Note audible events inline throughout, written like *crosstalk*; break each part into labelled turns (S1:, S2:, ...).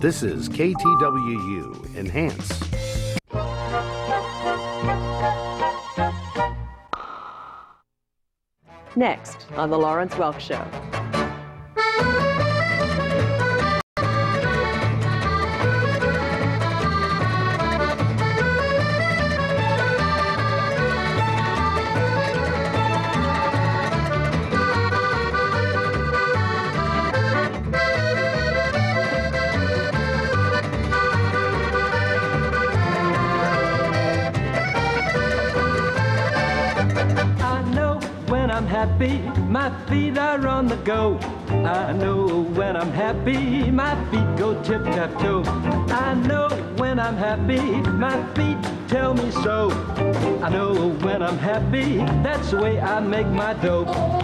S1: This is KTWU Enhance.
S2: Next on The Lawrence Welk Show.
S3: Happy, my feet are on the go. I know when I'm happy, my feet go tip tap toe. I know when I'm happy, my feet tell me so. I know when I'm happy, that's the way I make my dough.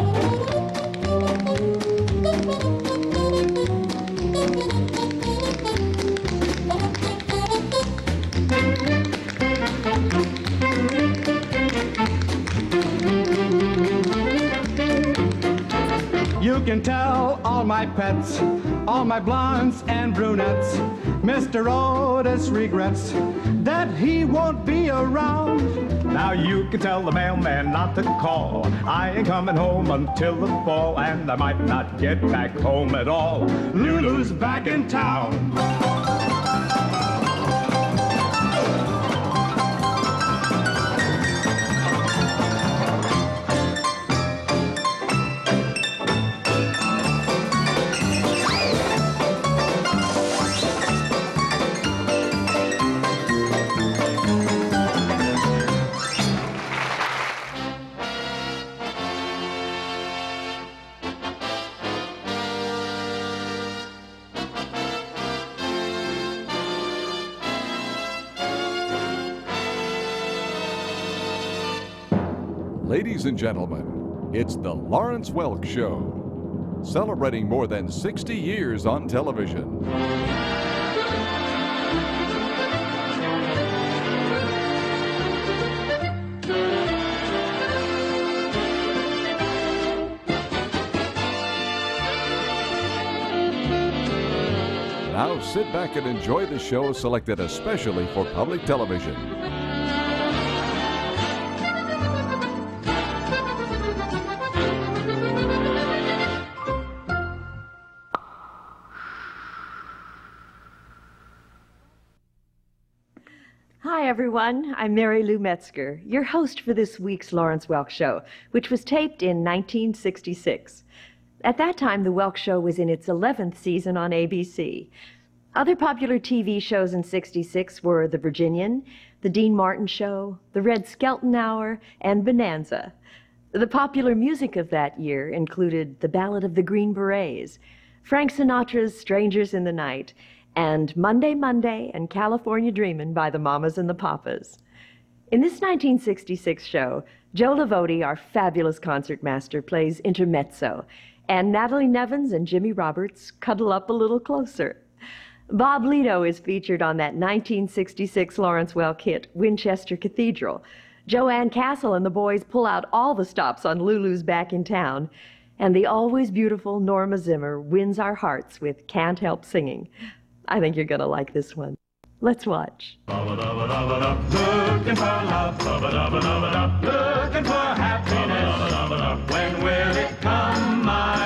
S4: Can tell all my pets, all my blondes and brunettes. Mr. Otis regrets that he won't be around.
S5: Now you can tell the mailman not to call. I ain't coming home until the fall, and I might not get back home at all. Lulu's back in town.
S6: Ladies and gentlemen, it's the Lawrence Welk Show, celebrating more than 60 years on television. Now sit back and enjoy the show selected especially for public television.
S2: Everyone. I'm Mary Lou Metzger, your host for this week's Lawrence Welk Show, which was taped in 1966. At that time, The Welk Show was in its 11th season on ABC. Other popular TV shows in 66 were The Virginian, The Dean Martin Show, The Red Skelton Hour, and Bonanza. The popular music of that year included The Ballad of the Green Berets, Frank Sinatra's Strangers in the Night, and Monday, Monday, and California Dreamin' by the Mamas and the Papas. In this 1966 show, Joe Livoti, our fabulous concertmaster, plays intermezzo, and Natalie Nevins and Jimmy Roberts cuddle up a little closer. Bob Lido is featured on that 1966 Lawrence Welk hit, Winchester Cathedral. Jo Ann Castle and the boys pull out all the stops on Lulu's Back in Town, and the always beautiful Norma Zimmer wins our hearts with Can't Help Singing. I think you're going to like this one. Let's watch.
S5: Looking for love, looking for happiness. When will it come my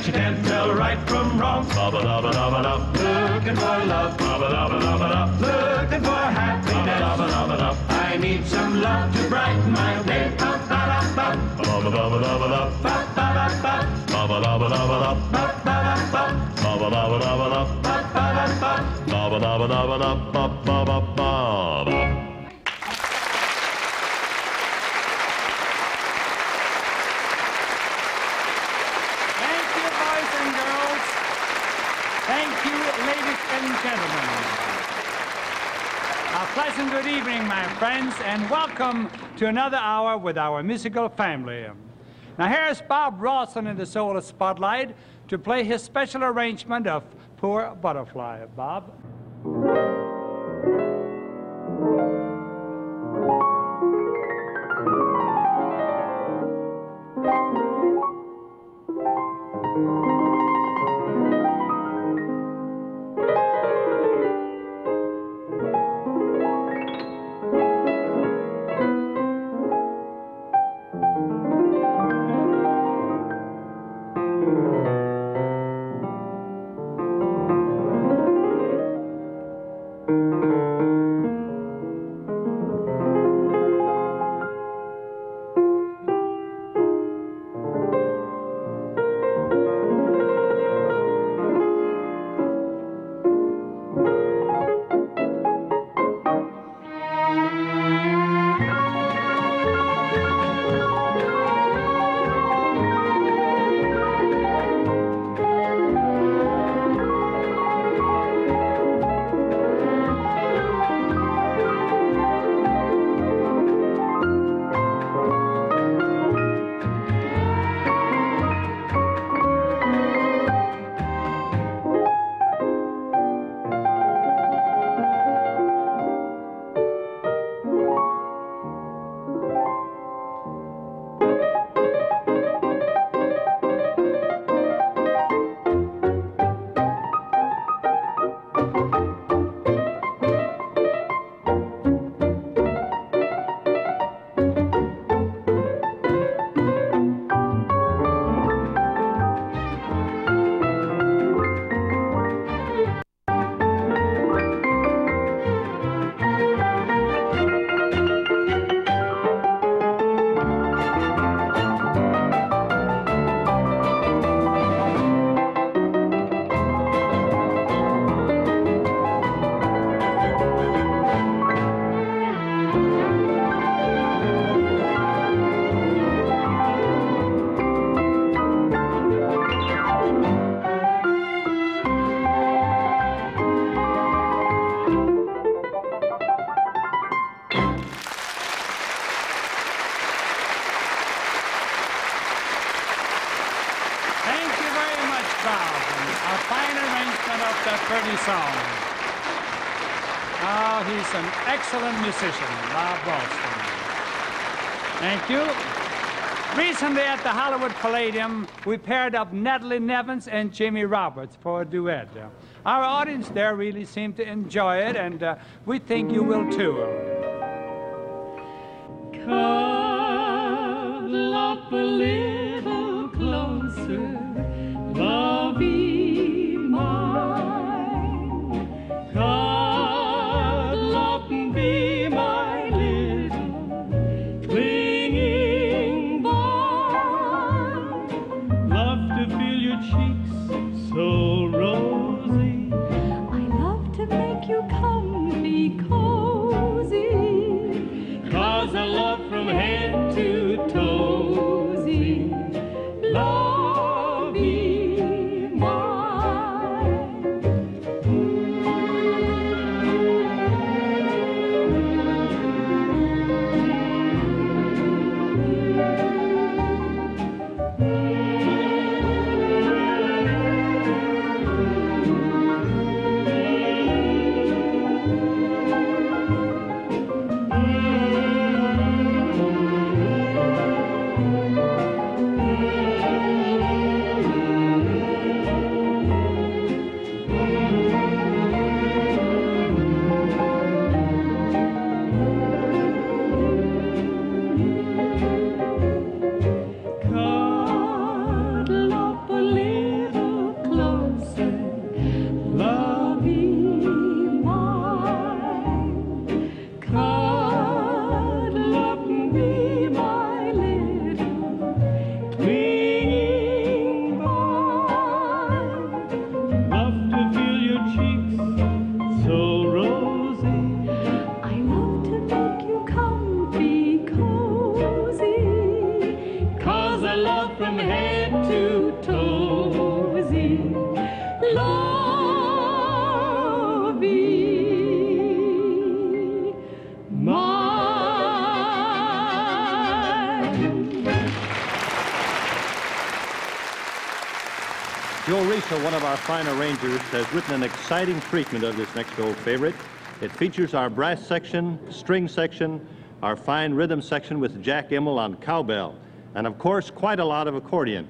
S5: that you can't tell right from wrong. Looking for love, looking for happiness. I need some love to brighten my day.
S7: Thank you, boys and girls. Thank you, ladies and gentlemen. A pleasant good evening, my friends, and welcome to another hour with our musical family.
S8: Now here's Bob Ralston in the solo spotlight to play his special arrangement of Poor Butterfly. Bob. Excellent musician, Bob Ralston. Thank you. Recently at the Hollywood Palladium, we paired up Natalie Nevins and Jimmy Roberts for a duet. Our audience there really seemed to enjoy it, and uh, we think you will too.
S9: Exciting treatment of this next old favorite. It features our brass section, string section, our fine rhythm section with Jack Imel on cowbell, and of course, quite a lot of accordion.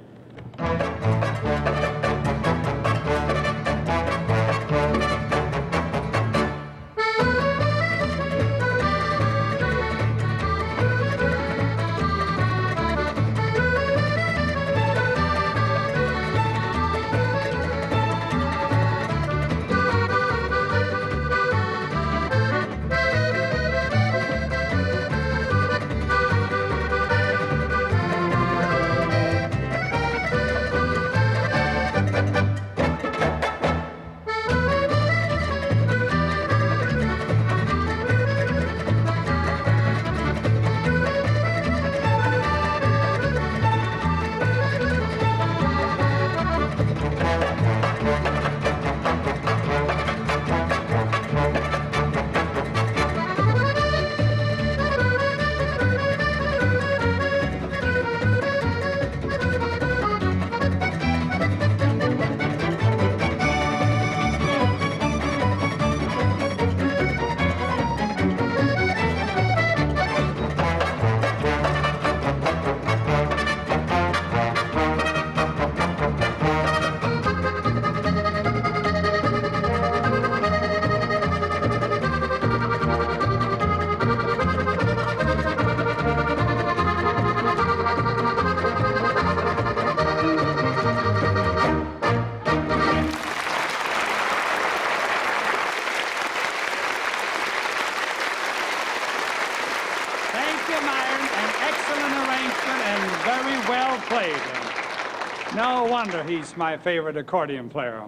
S7: Wonder he's my favorite accordion player.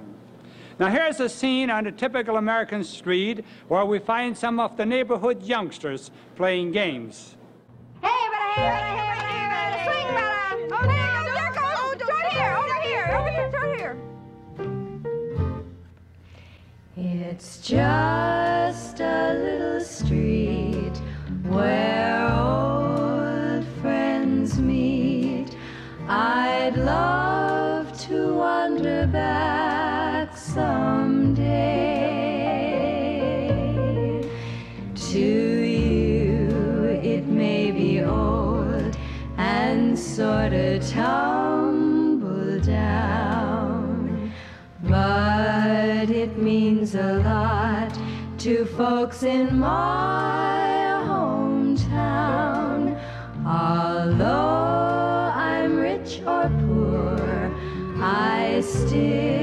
S7: Now, here's a scene on a typical American street where we find some of the neighborhood youngsters playing games.
S10: Hey, but hey, but hey,
S11: and sort of tumble down, but it means a lot to folks in my hometown. Although I'm rich or poor, I still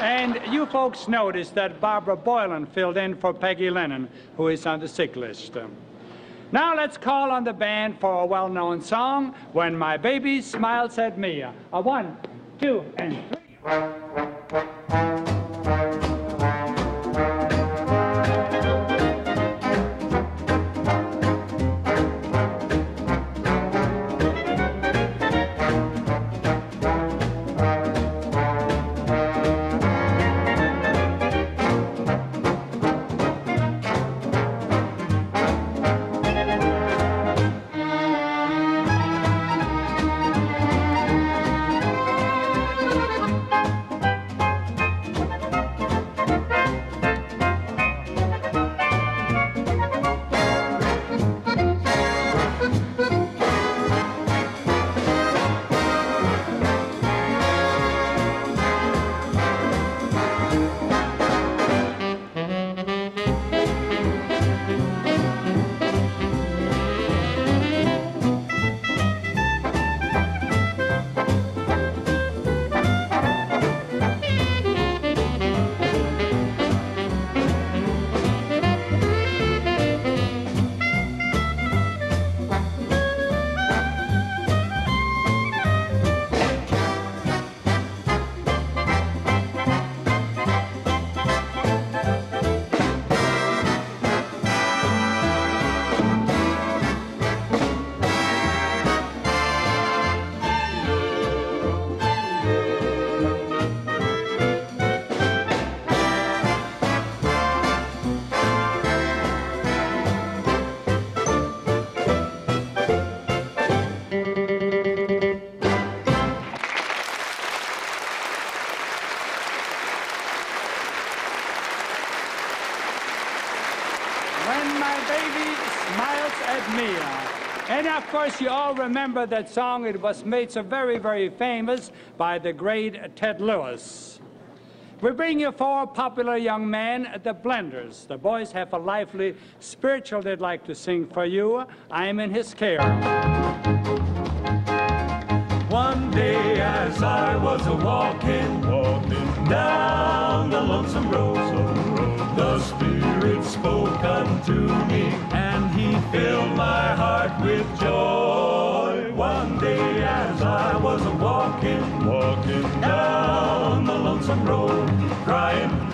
S11: And you
S7: folks noticed that Barbara Boylan filled in for Peggy Lennon, who is on the sick list. Now let's call on the band for a well-known song, When My Baby Smiles at Me. A one, two, and three. All remember that song. It was made so very, very famous by the great Ted Lewis. We bring you four popular young men, at the Blenders. The boys have a lively spiritual they'd like to sing for you. I am in his care.
S5: One day as I was a walking, walking down the lonesome road, the Spirit spoke unto me, filled my heart with joy. One day as I was walking, walking down the lonesome road, crying,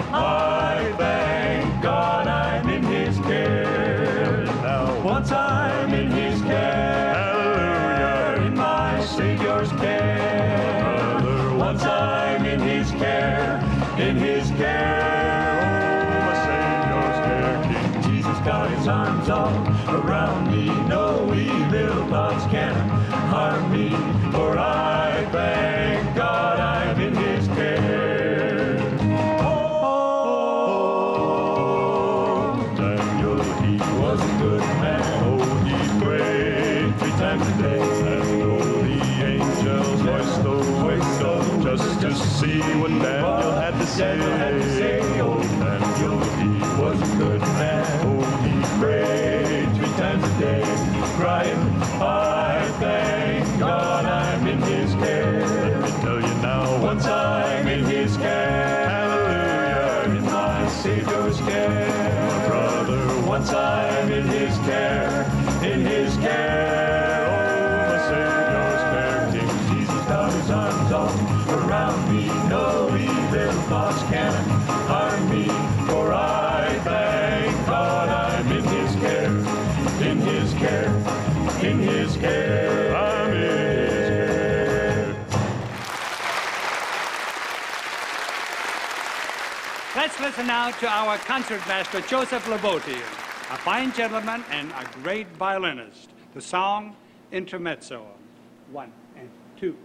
S5: Had to say. Oh, Daniel, he was a good man. Oh, he prayed three times a day, crying,
S7: listen now to our concertmaster, Joseph Livoti, a fine gentleman and a great violinist. The song Intermezzo. One and two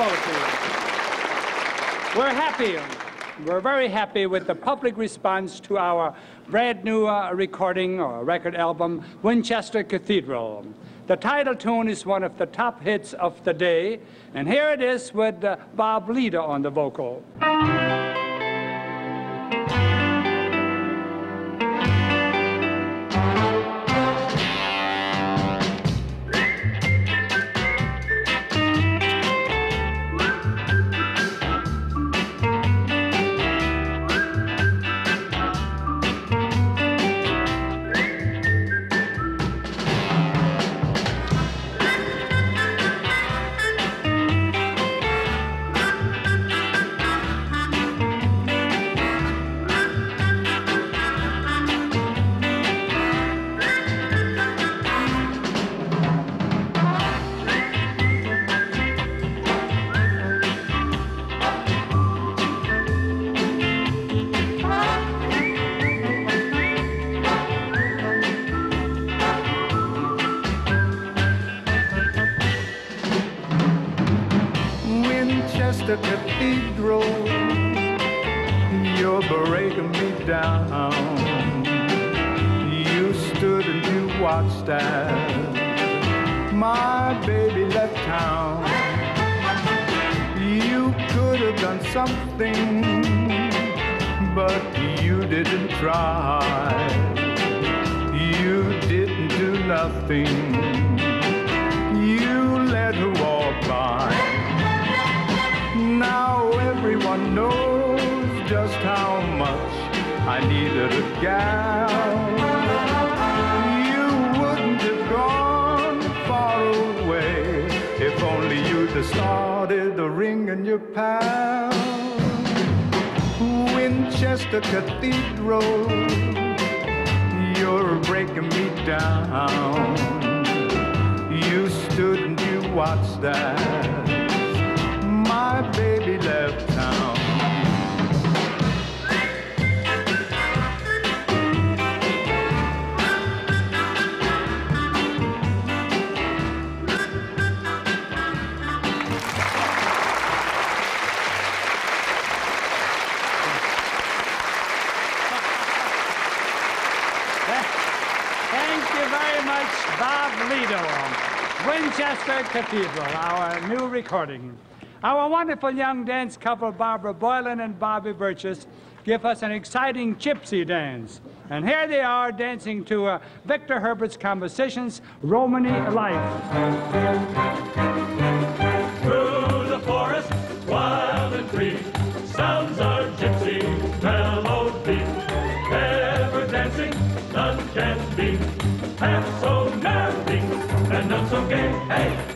S12: you.
S7: We're happy. We're very happy with the public response to our brand new uh, recording or record album, Winchester Cathedral. The title tune is one of the top hits of the day, and here it is with uh, Bob Lido on the vocal.
S4: Nothing. You let her walk by. Now everyone knows just how much I needed a gal. You wouldn't have gone far away if only you'd have started the ring in your pal. Winchester Cathedral, you're breaking me down. You stood and you watched that my baby left town.
S7: Lido. Cathedral, our new recording. Our wonderful young dance couple, Barbara Boylan and Bobby Burgess, give us an exciting gypsy dance. And here they are dancing to uh, Victor Herbert's compositions, Romany Life.
S5: Through the forest, wild and free, sounds gypsy melody. Ever dancing, none can be. Half so so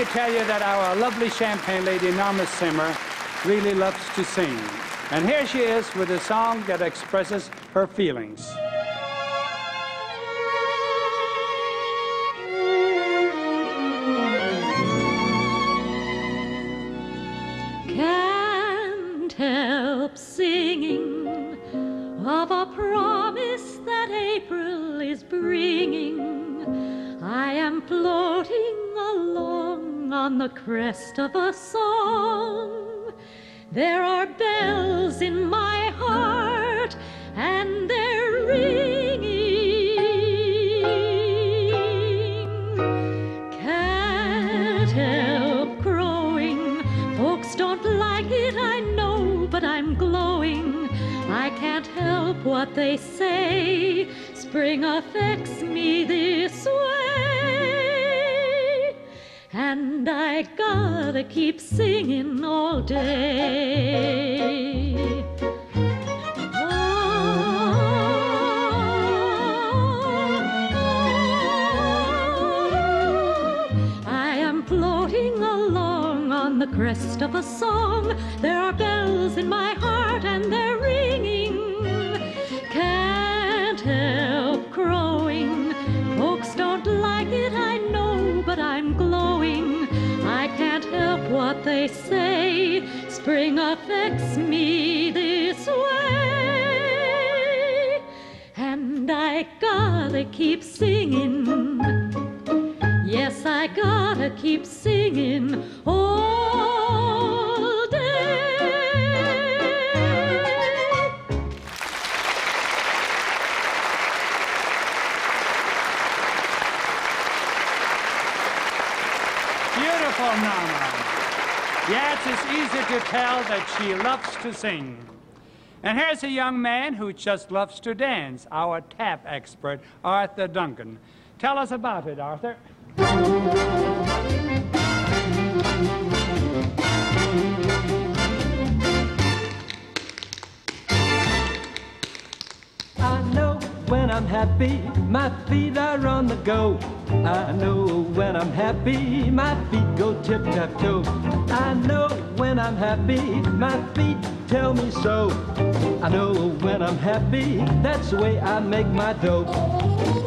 S7: To tell you that our lovely champagne lady, Norma Zimmer, really loves to sing. And here she is with a song that expresses her feelings.
S12: Crest of a song. There are bells in my heart, and they're ringing. Can't help growing. Folks don't like it, I know, but I'm glowing. I can't help what they say. Spring affects me this way. And I gotta keep singing all day. I am floating along on the crest of a song. There are bells in my Spring affects me
S7: to tell that she loves to sing. And here's a young man who just loves to dance, our tap expert, Arthur Duncan. Tell us about it, Arthur.
S3: I know when I'm happy, my feet are on the go. I know when I'm happy, my feet go tip tap toe. I know when I'm happy, my feet tell me so. I know when I'm happy, that's the way I make my dough.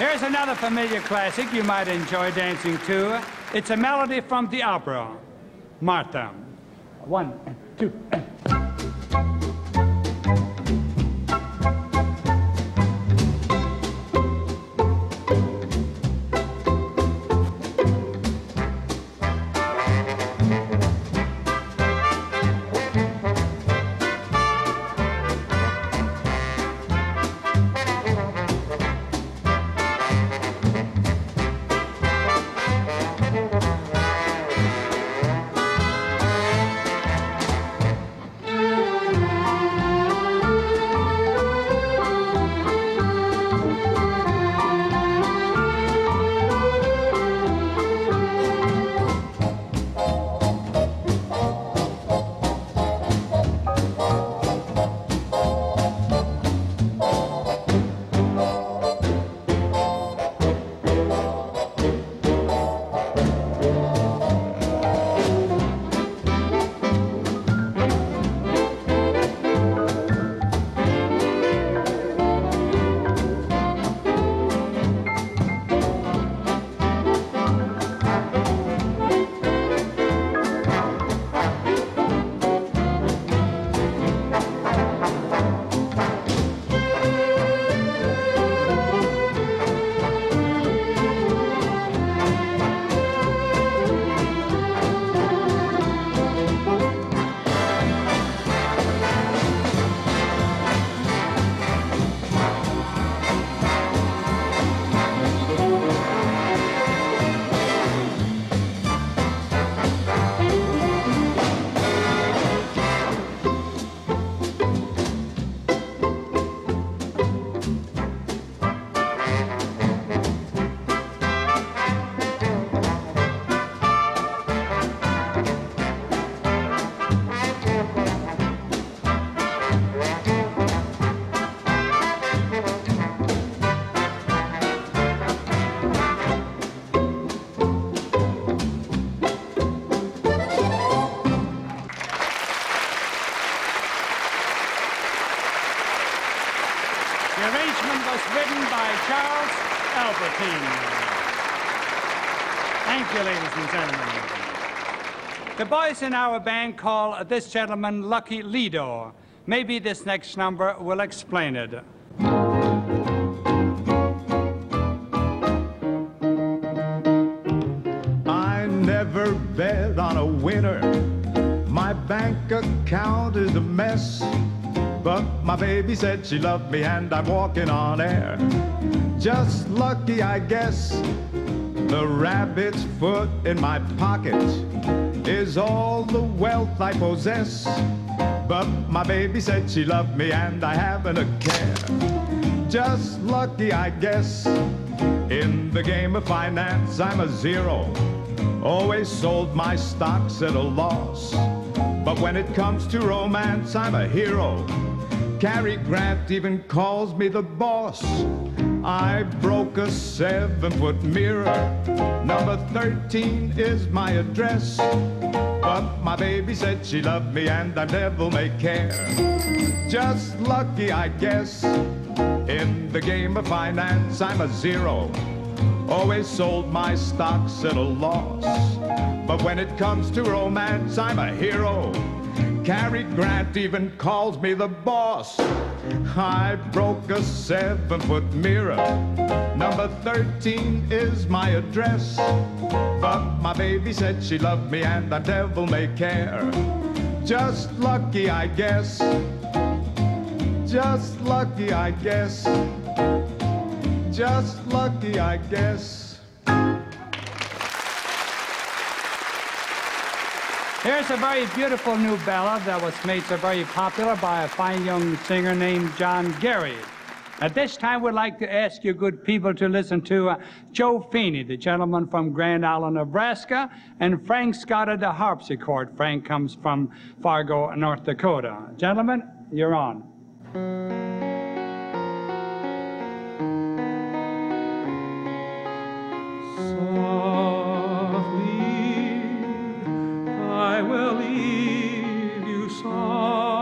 S7: Here's another familiar classic you might enjoy dancing to. It's a melody from the opera, Martha. One, two, In our band call this gentleman Lucky Lido. Maybe this next number will explain it.
S4: I never bet on a winner. My bank account is a mess. But my baby said she loved me and I'm walking on air. Just lucky, I guess. The rabbit's foot in my pocket is all the wealth I possess. But my baby said she loved me and I haven't a care. Just lucky, I guess. In the game of finance, I'm a zero. Always sold my stocks at a loss. But when it comes to romance, I'm a hero. Cary Grant even calls me the boss. I broke a seven foot mirror. Number 13 is my address. But my baby said she loved me and I'm devil may care. Just lucky, I guess. In the game of finance, I'm a zero. Always sold my stocks at a loss. But when it comes to romance, I'm a hero. Cary Grant even calls me the boss. I broke a seven foot mirror. Number 13 is my address. But my baby said she loved me and the devil may care. Just lucky, I guess. Just lucky, I guess. Just lucky, I guess.
S7: Here's a very beautiful new ballad that was made so very popular by a fine young singer named John Gary. At this time, we'd like to ask you good people to listen to uh, Joe Feeney, the gentleman from Grand Island, Nebraska, and Frank Scott of the harpsichord. Frank comes from Fargo, North Dakota. Gentlemen, you're on.
S8: Will leave you softly,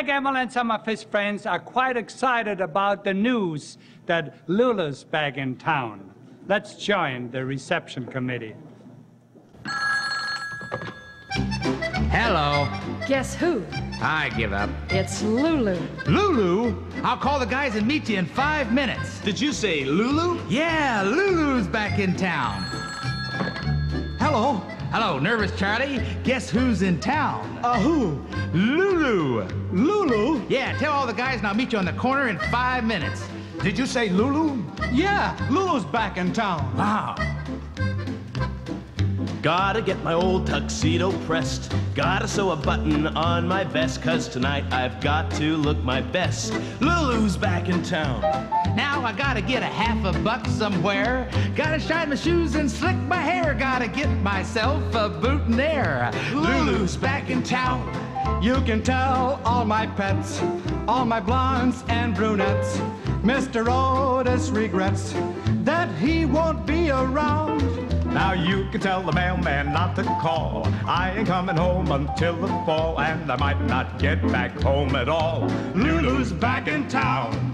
S7: Jack Imel and some of his friends are quite excited about the news that Lula's back in town. Let's join the reception committee.
S13: Hello.
S14: Guess who?
S13: I give up.
S14: It's Lulu.
S13: Lulu? I'll call the guys and meet you in five minutes. Did you say Lulu? Yeah, Lulu's back in town. Hello. Hello, nervous Charlie. Guess who's in town?
S14: Uh, who?
S13: Lulu.
S14: Lulu?
S13: Yeah, tell all the guys and I'll meet you on the corner in five minutes.
S14: Did you say Lulu?
S13: Yeah, Lulu's back in town.
S14: Wow.
S15: Gotta get my old tuxedo pressed. Gotta sew a button on my vest, cause tonight I've got to look my best. Lulu's back in town.
S13: Now I gotta get a half a buck somewhere. Gotta shine my shoes and slick my hair. Gotta get myself a boutonniere. Lulu's back in town.
S3: You can tell all my pets, all my blondes and brunettes. Mr. Otis regrets that he won't be around.
S4: Now you can tell the mailman not to call. I ain't coming home until the fall, and I might not get back home at all. Lulu's back in town.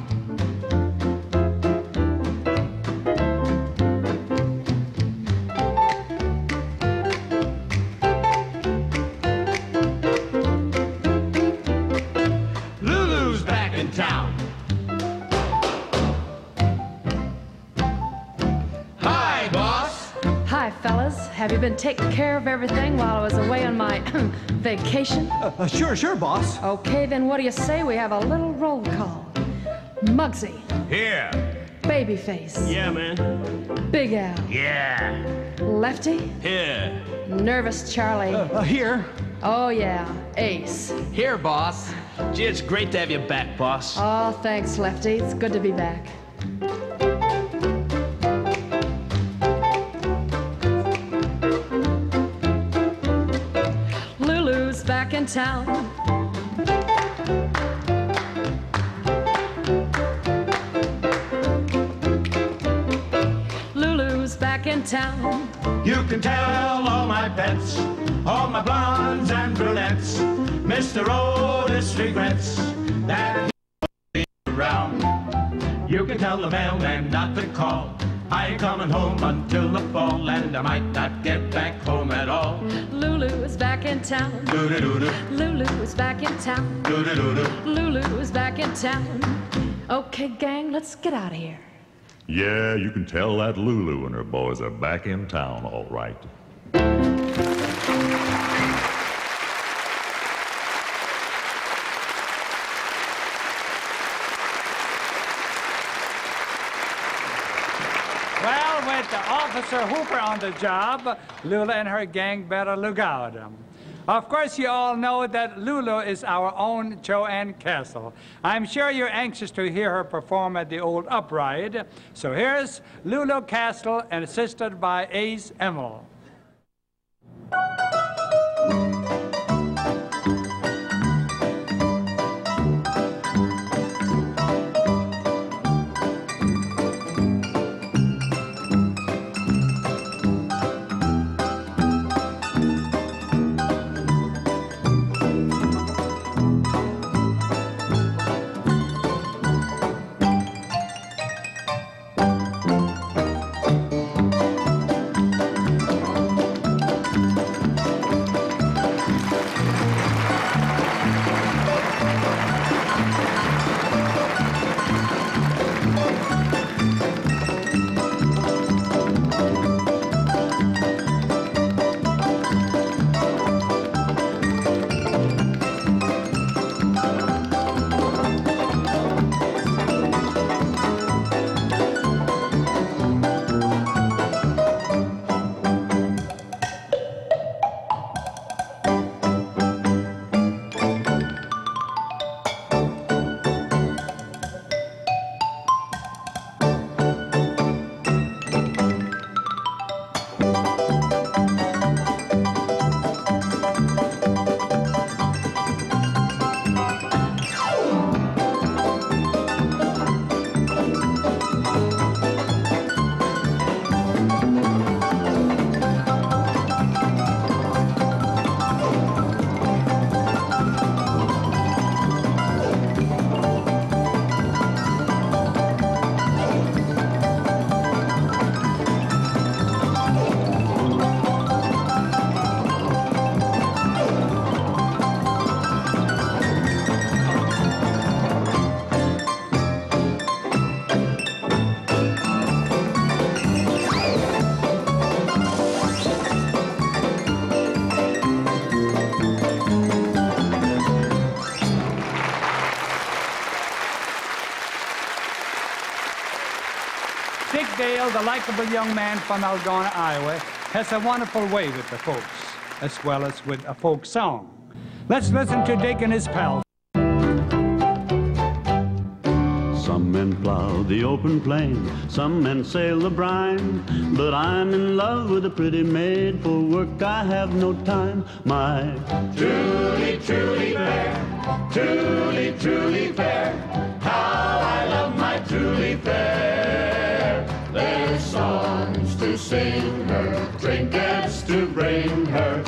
S16: Fellas. Have you been taking care of everything while I was away on my *clears throat* vacation?
S3: Uh, sure, sure, boss.
S16: Okay, then what do you say we have a little roll call? Mugsy.
S4: Here.
S16: Babyface,
S15: Yeah, man.
S16: Big Al,
S15: Yeah.
S16: Lefty,
S15: Here.
S16: Nervous Charlie.
S3: Uh, here.
S16: Oh, yeah, Ace.
S13: Here, boss.
S15: Gee, it's great to have you back, boss.
S16: Oh, thanks, Lefty. It's good to be back. Lulu's back in town.
S4: You can tell all my pets, all my blondes and brunettes. Mr. Otis regrets that he's around. You can tell the mailman not to call. I ain't coming home until the fall, and I might not get back home at all.
S16: Lulu is back in town. Lulu is back in town. Lulu is back in town. Okay, gang, let's get out of here.
S17: Yeah, you can tell that Lulu and her boys are back in town, all right.
S7: Well, with Officer Hooper on the job, Lula and her gang better look out. Of course, you all know that Lulu is our own Jo Ann Castle. I'm sure you're anxious to hear her perform at the old upright. So here's Lulu Castle, and assisted by Ace Imel. Dale, the likable young man from Algona, Iowa, has a wonderful way with the folks, as well as with a folk song. Let's listen to Dick and his pals.
S18: Some men plow the open plain, some men sail the brine. But I'm in love with a pretty maid, for work I have no time. My
S5: Truly, truly fair, truly, truly fair. How I love my truly fair. Sing her, trinkets to bring her,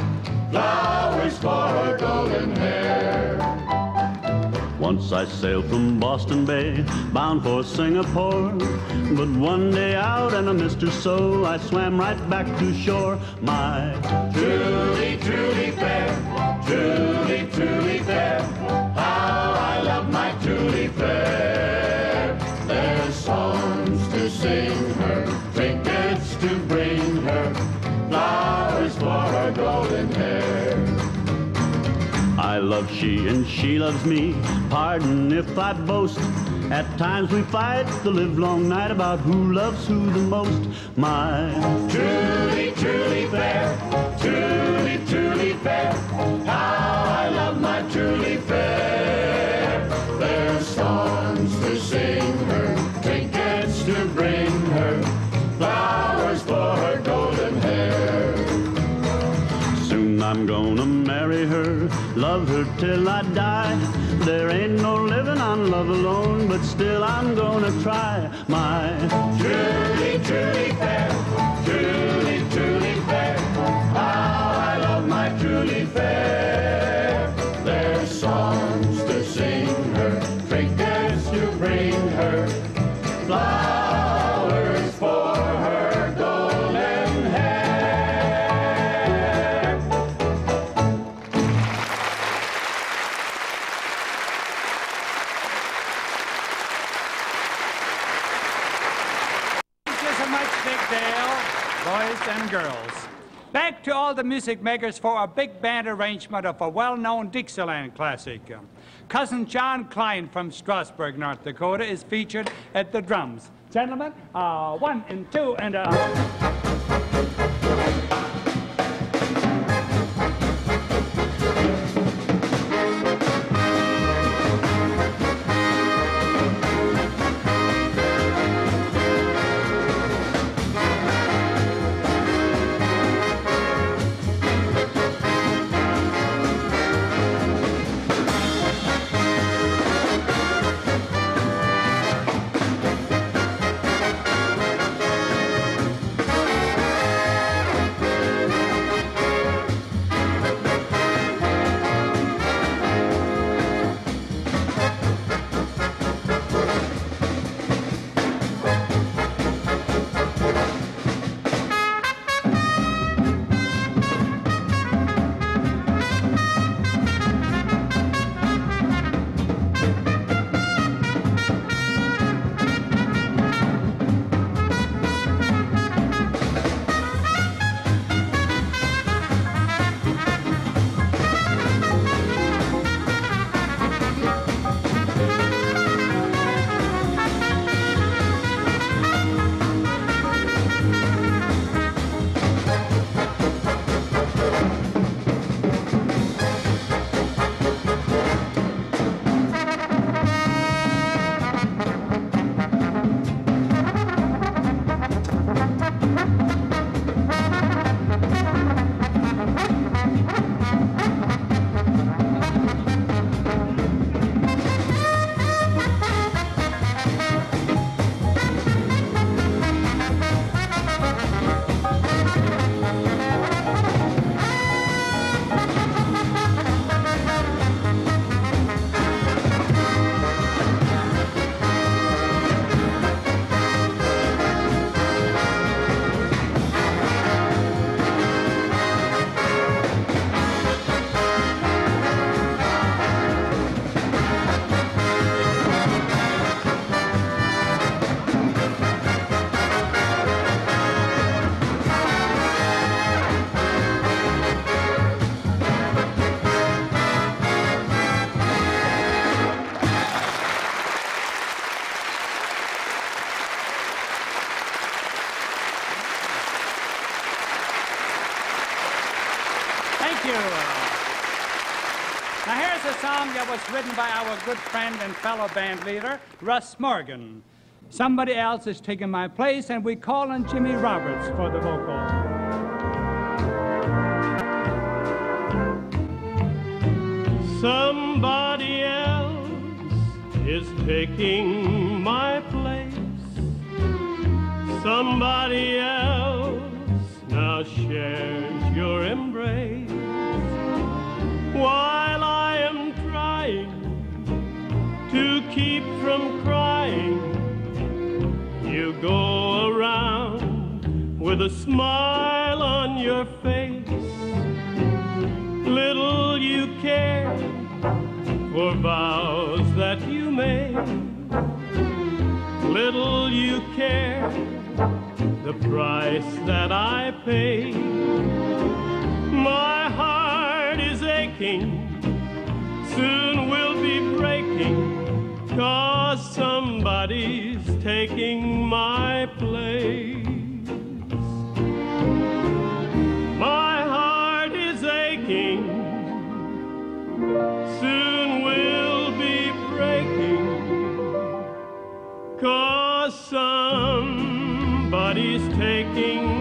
S5: flowers for her golden hair.
S18: Once I sailed from Boston Bay, bound for Singapore. But one day out and I missed her so, I swam right back to shore. My
S5: Truly, truly fair, truly, truly fair. How I love my truly fair. There's songs to sing
S18: I love she and she loves me. Pardon if I boast. At times we fight the livelong night about who loves who the most. My
S5: Truly, truly fair, truly, truly fair. How I love my truly fair. There's songs to sing her, trinkets to bring her, flowers for her golden hair.
S18: Soon I'm gonna marry her, love her till I die. There ain't no living on love alone, but still I'm gonna try. My
S5: Truly,
S7: the music makers for a big band arrangement of a well-known Dixieland classic. Cousin John Klein from Strasburg, North Dakota, is featured at the drums. Gentlemen, uh, one and two and uh... was written by our good friend and fellow band leader, Russ Morgan. Somebody else is taking my place, and we call on Jimmy Roberts for the vocal.
S8: Somebody else is taking my place. Somebody else now shares your embrace. While I keep from crying, you go around with a smile on your face. Little you care for vows that you made. Little you care the price that I pay. My heart is aching, soon will be breaking, cause somebody's taking my place. My heart is aching, soon will be breaking, cause somebody's taking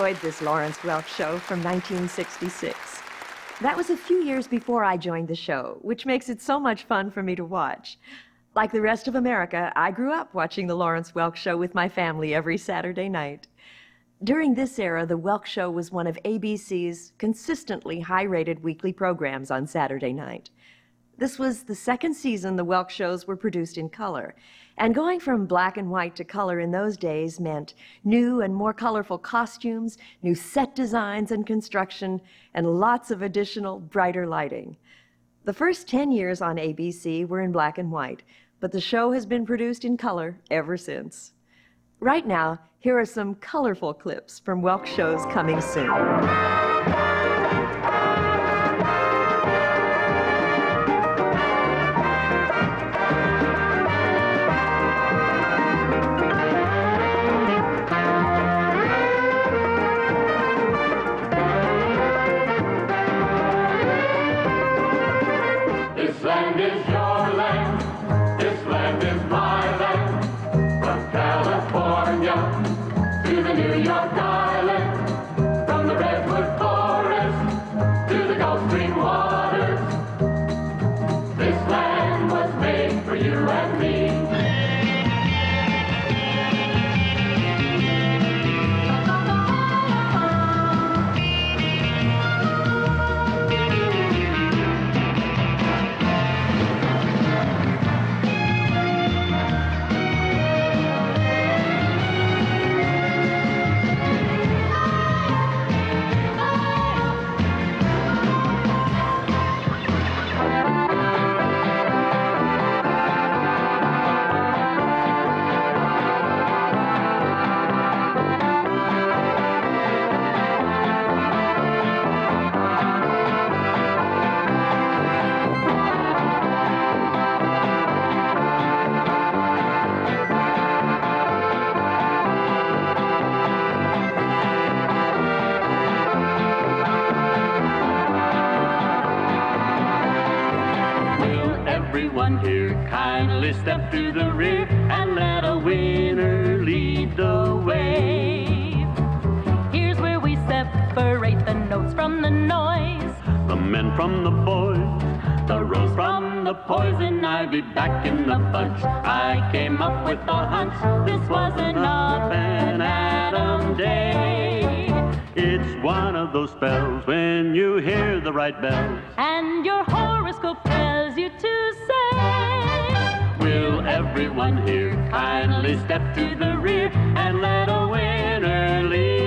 S2: enjoyed this Lawrence Welk show from 1966. That was a few years before I joined the show, which makes it so much fun for me to watch. Like the rest of America, I grew up watching the Lawrence Welk show with my family every Saturday night. During this era, the Welk Show was one of ABC's consistently high rated weekly programs on Saturday night. This was the second season the Welk shows were produced in color. And going from black and white to color in those days meant new and more colorful costumes, new set designs and construction, and lots of additional brighter lighting. The first 10 years on ABC were in black and white, but the show has been produced in color ever since. Right now, here are some colorful clips from Welk shows coming soon.
S5: To the
S18: rear and let a winner lead the way.
S12: Here's where we separate the notes from the noise.
S18: The men from the boys, the rose from the poison ivy back in the bunch. I came up with a hunch, this wasn't up and Adam day. It's one of those spells when you hear the right bells.
S12: And your horoscope tells you
S18: Will everyone here kindly step to the rear and let a winner lead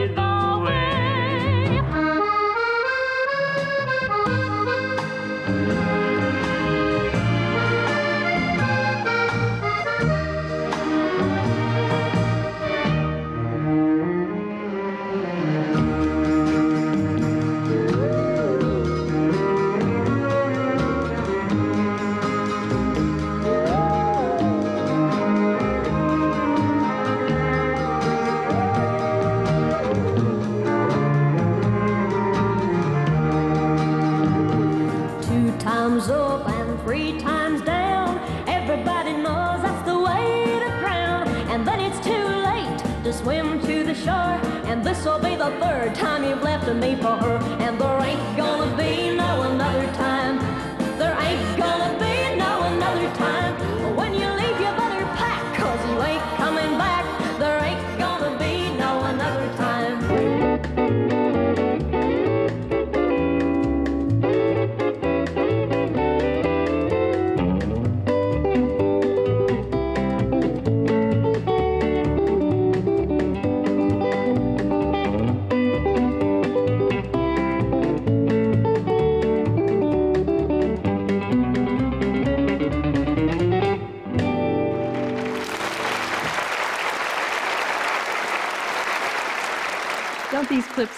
S18: the
S19: third time you've left me for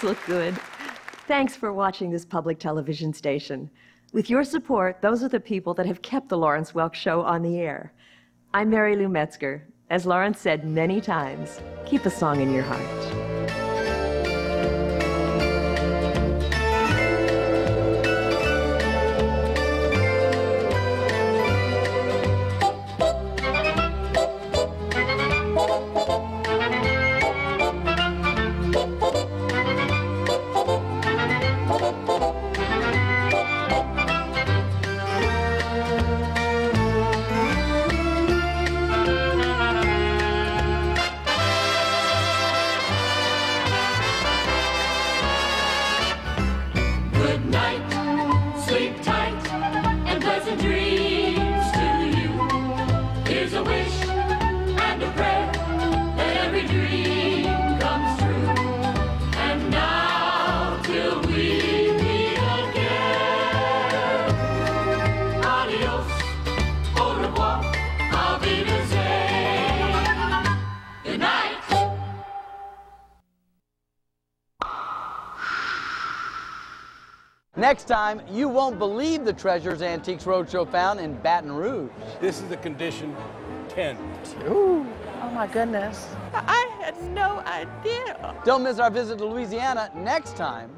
S2: look good? Thanks for watching this public television station. With your support, those are the people that have kept the Lawrence Welk Show on the air. I'm Mary Lou Metzger. As Lawrence said many times, keep a song in your heart.
S20: Time, you won't believe the treasures Antiques Roadshow found in Baton Rouge.
S21: This is the condition 10.
S20: Ooh.
S22: Oh my goodness. I had no idea.
S20: Don't miss our visit to Louisiana next time